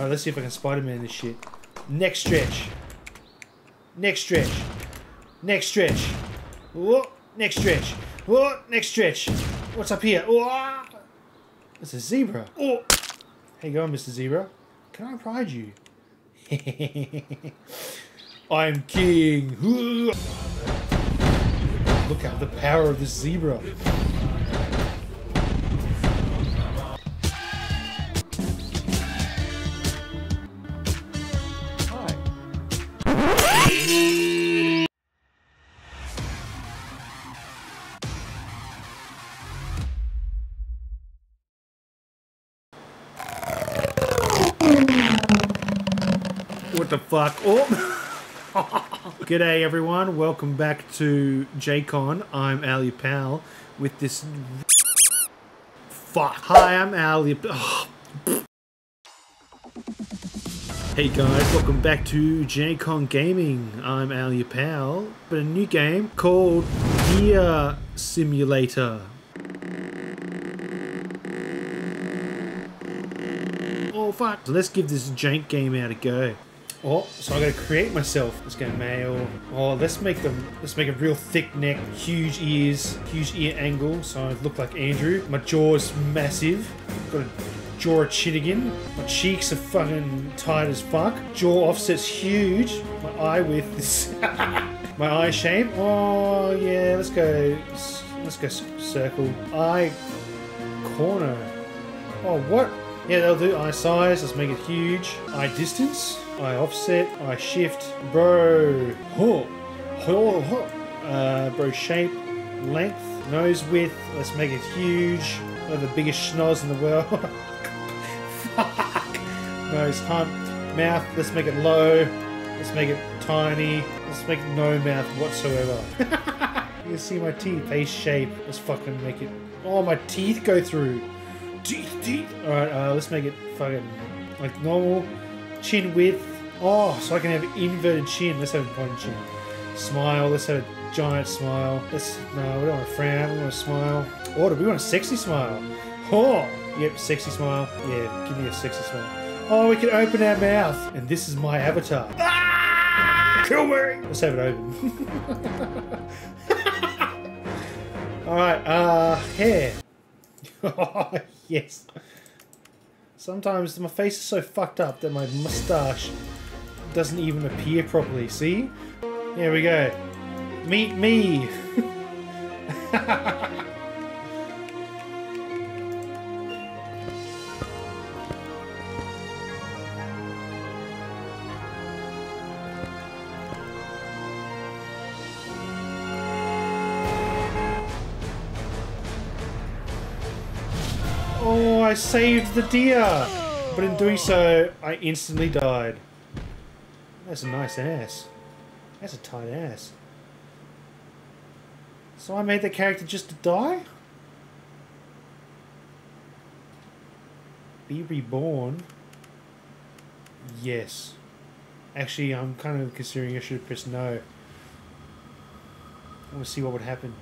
Alright, let's see if I can Spider-Man this shit. Next stretch. Next stretch. Next stretch. Whoa, next stretch. Whoa, next stretch. What's up here? Whoa. It's a zebra. Oh. How you going, Mr. Zebra? Can I ride you? I'm king. Look at the power of this zebra. The fuck? Oh! G'day everyone, welcome back to JACON. I'm Ali Pal with this... Fuck. Hi, I'm Ali... Oh. Hey guys, welcome back to JACON Gaming. I'm Ali Pal, but a new game called Deer Simulator. Oh fuck. So let's give this jank game out a go. Oh, so I gotta create myself. Let's go male. Eh? Oh, let's make them. Let's make a real thick neck, huge ears, huge ear angle, so I look like Andrew. My jaw's massive. Got a jaw of Chittigan. My cheeks are fucking tight as fuck. Jaw offset's huge. My eye width is. my eye shape. Oh yeah, let's go. Let's go circle. Eye corner. Oh what? Yeah, they'll do eye size. Let's make it huge. Eye distance. Eye offset. Eye shift. Bro. Huh. Huh. Uh, bro shape. Length. Nose width. Let's make it huge. One of the biggest schnoz in the world. Fuck. Nose hump. Mouth. Let's make it low. Let's make it tiny. Let's make no mouth whatsoever. you can see my teeth. Face shape. Let's fucking make it. Oh, my teeth go through. Alright, uh, let's make it fucking like normal. Chin width. Oh, so I can have inverted chin. Let's have a pointed chin. Smile. Let's have a giant smile. Let's no, we don't want to frown. We want to smile. Oh, do we want a sexy smile? Oh, yep, sexy smile. Yeah, give me a sexy smile. Oh, we can open our mouth, and this is my avatar. Ah! Kill me. Let's have it open. All right, uh, hair. Yes. Sometimes my face is so fucked up that my mustache doesn't even appear properly. See? Here we go. Meet me. Oh, I saved the deer! But in doing so, I instantly died. That's a nice ass. That's a tight ass. So I made the character just to die? Be reborn? Yes. Actually, I'm kind of considering I should have pressed no. I want to see what would happen.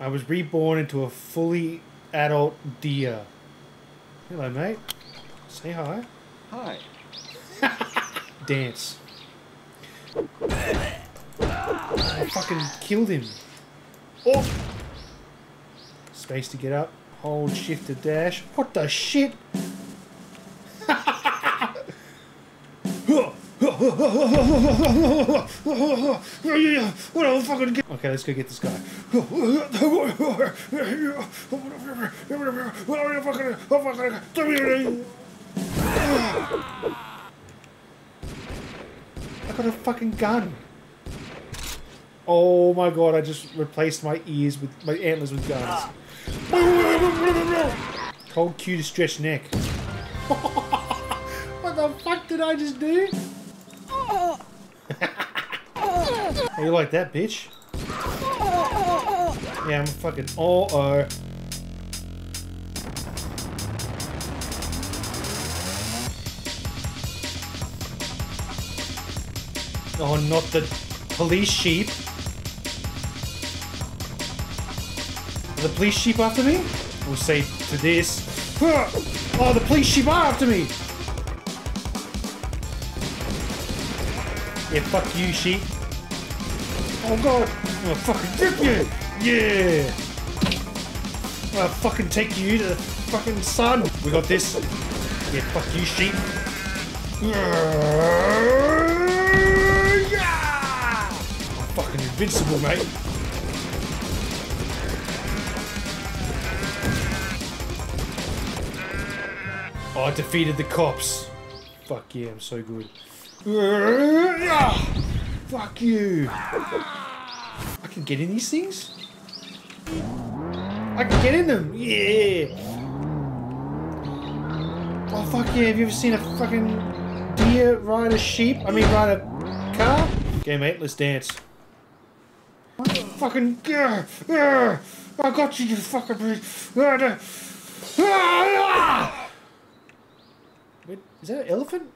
I was reborn into a fully adult deer. Hello, mate. Say hi. Hi. Dance. I fucking killed him. Oh! Space to get up. Hold shift to dash. What the shit? Okay, let's go get this guy. I got a fucking gun. Oh my god, I just replaced my ears with my antlers with guns. Hold Q to stretch neck. what the fuck did I just do? How you like that, bitch? Yeah, I'm fucking. Uh oh. Oh, not the police sheep. Are the police sheep after me? We'll say to this. Oh, the police sheep are after me! Yeah, fuck you, sheep. Oh god, I'm gonna fucking rip you! Yeah! I'm gonna fucking take you to the fucking sun! We got this. Yeah, fuck you, sheep. Yeah! I'm fucking invincible, mate. Oh, I defeated the cops. Fuck yeah, I'm so good. Fuck you. I can get in these things? I can get in them. Yeah. Oh, fuck yeah. Have you ever seen a fucking deer ride a sheep? I mean, ride a car? Okay, mate, let's dance. Fucking. Uh, uh, I got you, you fucking. Uh, ah! Wait, is that an elephant?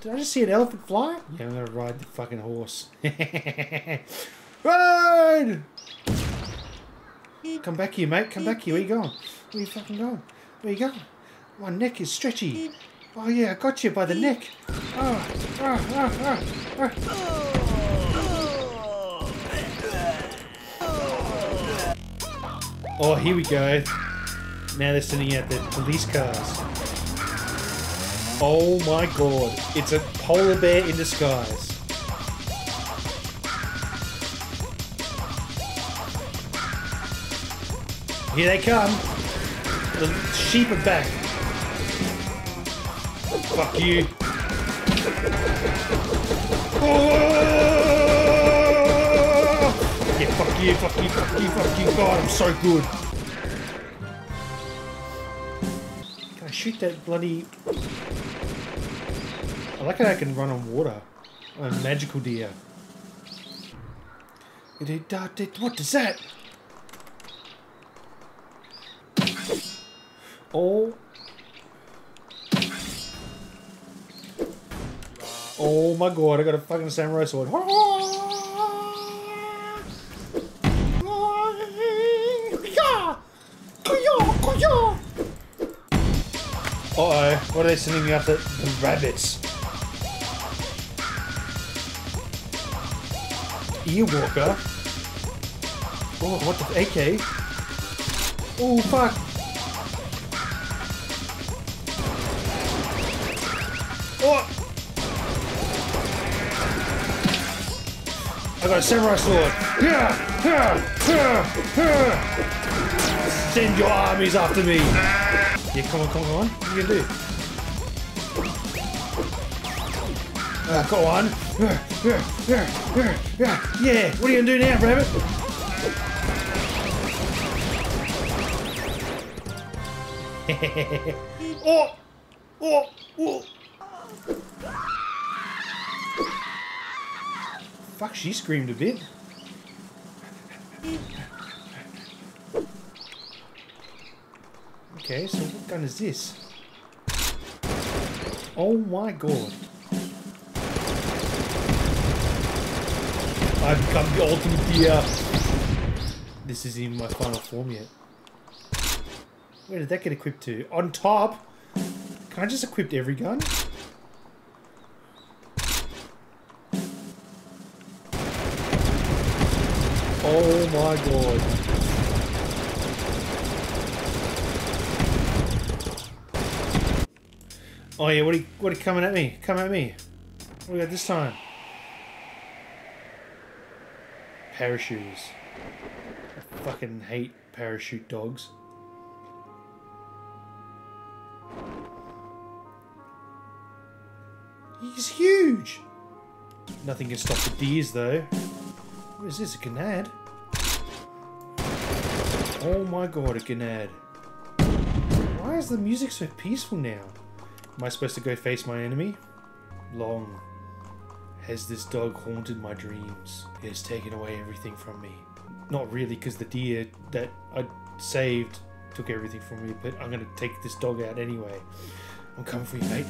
Did I just see an elephant fly? Yeah, I'm gonna ride the fucking horse. Ride! Come back here, mate. Come back here. Where you going? Where you fucking going? Where you going? My neck is stretchy. Oh yeah, I got you by the neck. Oh, oh, oh, oh, oh. oh, here we go. Now they're sending out the police cars. Oh my god, it's a polar bear in disguise. Here they come. The sheep are back. Fuck you. Yeah, fuck you, fuck you, fuck you, fuck you. God, I'm so good. Can I shoot that bloody... I like how I can run on water. I'm a magical deer. Uh, what is that? Oh. Oh my god, I got a fucking samurai sword. Uh-oh, what are they sending me after? The rabbits. Earwalker. Oh, what the AK? Oh, fuck. Oh! I got a samurai sword. Yeah, yeah, yeah, yeah. Send your armies after me. Yeah, come on, come on, come on. What are you gonna do? Uh, go on. Yeah, yeah, yeah, yeah, yeah. Yeah. What are you gonna do now, rabbit? oh! Oh! Oh! Fuck, she screamed a bit. Okay, so what gun is this? Oh my god. I've become the ultimate deer. Uh, this isn't even my final form yet. Where did that get equipped to? On top? Can I just equip every gun? Oh my god. Oh yeah, what are you, what are you coming at me? Come at me. What we got this time? Parachutes. I fucking hate parachute dogs. He's huge! Nothing can stop the deers though. What is this, a Gnad? Oh my god, a Gnad. Why is the music so peaceful now? Am I supposed to go face my enemy? Long has this dog haunted my dreams? It has taken away everything from me. Not really, because the deer that I saved took everything from me, but I'm going to take this dog out anyway. I'm coming for you, mate.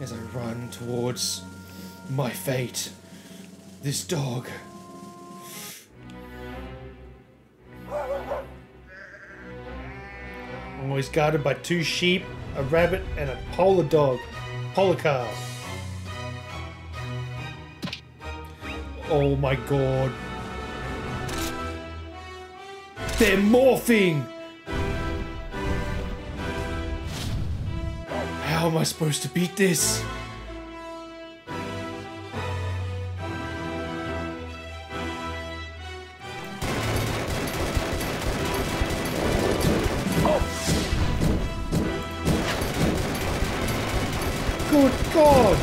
As I run towards my fate, this dog. I'm always guarded by two sheep, a rabbit, and a polar dog. Polar. Oh my god. They're morphing! How am I supposed to beat this? Good God!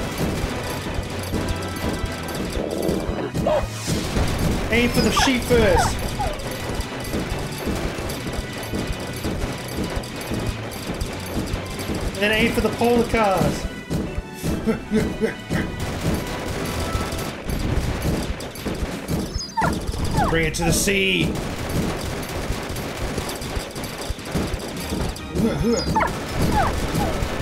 Aim for the sheep first! And then aim for the polar cars! Bring it to the sea!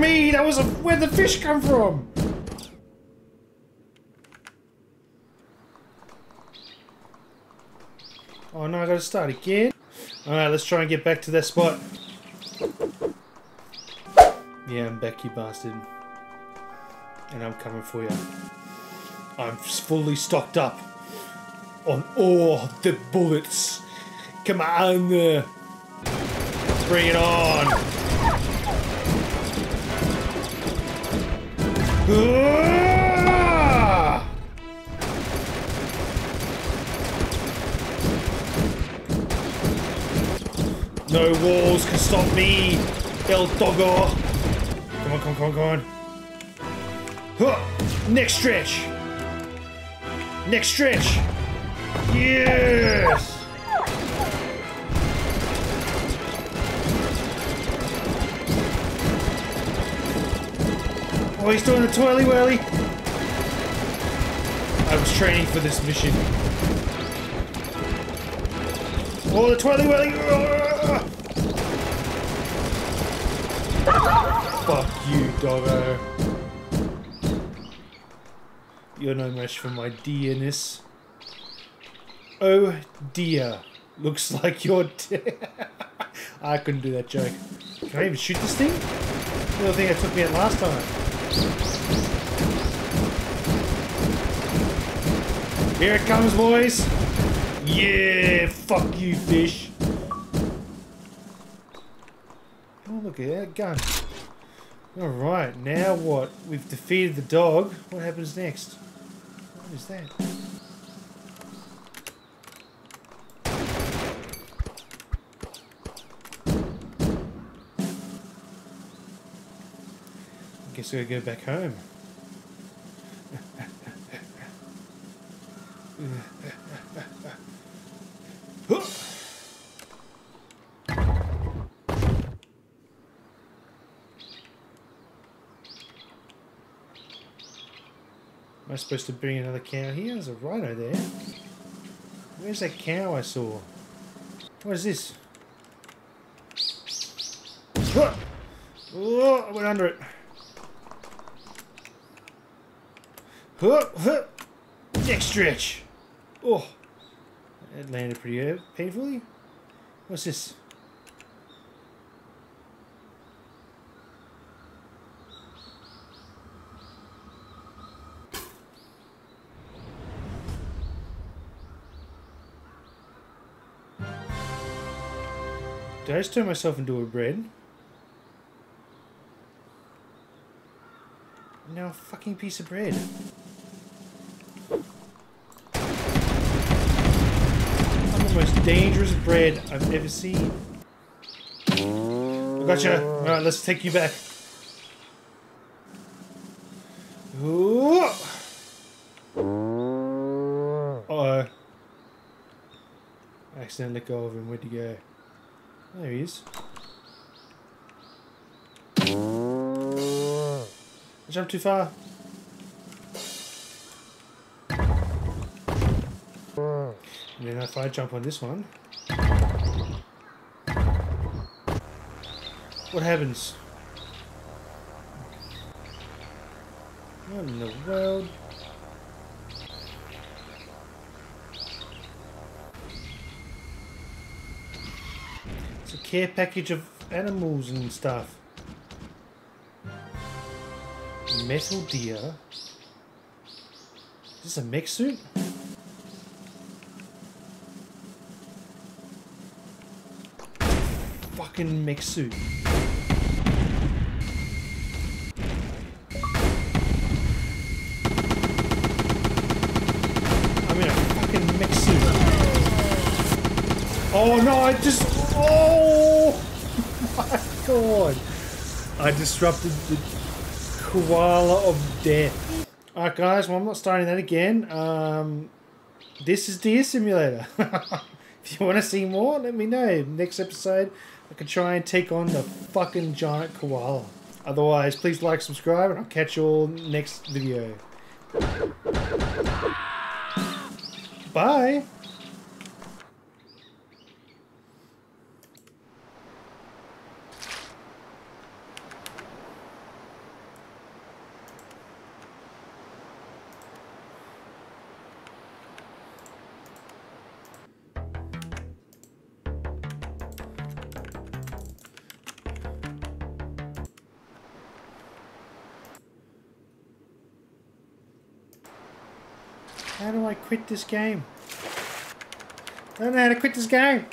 me! That was a, where'd the fish come from? Oh no, I gotta start again. Alright, let's try and get back to that spot. Yeah, I'm back, you bastard. And I'm coming for you. I'm fully stocked up on all the bullets. Come on. Bring it on. No walls can stop me, El Doggo. Come on, come on, come on, come on. Huh. Next stretch. Next stretch. Yes. Oh, he's doing the twirly whirly. I was training for this mission. Oh, the twirly whirly. Fuck you, doggo. You're no match for my dearness. Oh dear. Looks like you're dead. I couldn't do that joke. Can I even shoot this thing? The thing that took me out last time. Here it comes, boys. Yeah, fuck you, fish. Oh, look at that gun. Alright, now what? We've defeated the dog. What happens next? What is that? Guess we gotta go back home. Am I supposed to bring another cow here? There's a rhino there. Where's that cow I saw? What is this? Oh, I went under it. Next stretch. Oh, it landed pretty uh, painfully. What's this? Did I just turn myself into a bread? Now fucking piece of bread. I'm the most dangerous bread I've ever seen. Gotcha. Alright, let's take you back. Ooh. Uh-oh. I accidentally let go of him. Where'd he go? There he is. I jumped too far. And then if I jump on this one, what happens? What in the world? It's a care package of animals and stuff. Metal deer. Is this a mech suit? Fucking mech suit. I'm in a fucking mech suit. Oh no, I just. Oh my god. I disrupted the koala of death. Alright, guys, well, I'm not starting that again. Um, this is Deer Simulator. if you want to see more, let me know. Next episode, I can try and take on the fucking giant koala. Otherwise, please like, subscribe, and I'll catch you all next video. Bye. How do I quit this game? I don't know how to quit this game.